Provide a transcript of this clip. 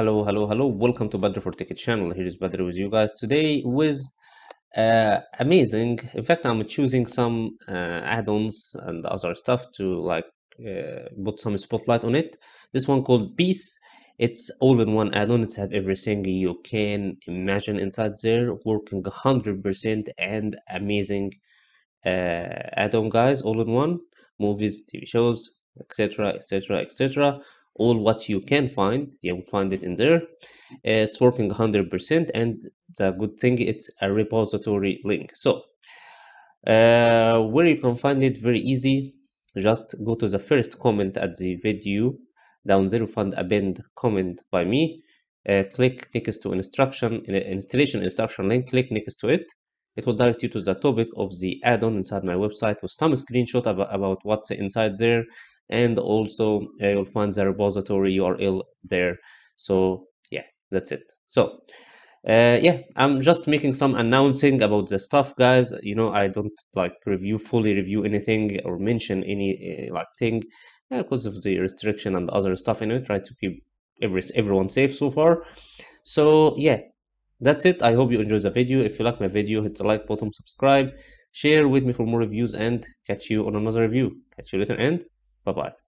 Hello, hello, hello. Welcome to Badr for Tech channel. Here is Badr with you guys today with uh, amazing. In fact, I'm choosing some uh, add-ons and other stuff to like uh, put some spotlight on it. This one called Peace. It's all-in-one add-on. It's have everything you can imagine inside there, working 100% and amazing uh, add-on, guys. All-in-one movies, TV shows, etc., etc., etc all what you can find you will find it in there. It's working 100% and the good thing it's a repository link. So uh, where you can find it very easy. Just go to the first comment at the video. Down there find a pinned comment by me. Uh, click next to instruction in installation instruction link click next to it it will direct you to the topic of the add-on inside my website with some screenshot about, about what's inside there and also uh, you'll find the repository URL there. So yeah, that's it. So uh, yeah, I'm just making some announcing about the stuff, guys. You know, I don't like review fully review anything or mention any uh, like thing uh, because of the restriction and other stuff in it. Try to keep every everyone safe so far. So yeah, that's it. I hope you enjoyed the video. If you like my video, hit the like button, subscribe, share with me for more reviews, and catch you on another review. Catch you later, and bye bye.